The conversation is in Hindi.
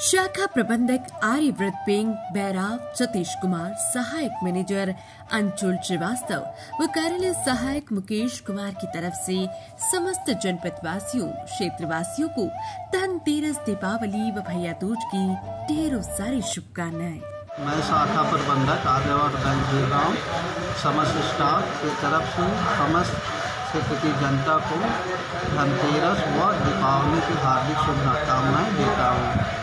शाखा प्रबंधक आर्यव्रत पिंग, बैराव, सतीश कुमार, सहायक मैनेजर अंचुल श्रीवास्तव व कार्यालय सहायक मुकेश कुमार की तरफ़ से समस्त जनपद वासियों क्षेत्रवासियों को धनतेरस दीपावली व भैया दूज की ढेरों सारी शुभकामनाएँ। मैं शाखा प्रबंधक आर्यव्रत बैंक समस्त स्टाफ की तरफ़ से, समस्त क्षेत्र की जनता को धनतेरस व दीपावली की हार्दिक शुभकामनाएँ देता हूँ।